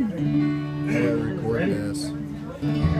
Yeah, recording this.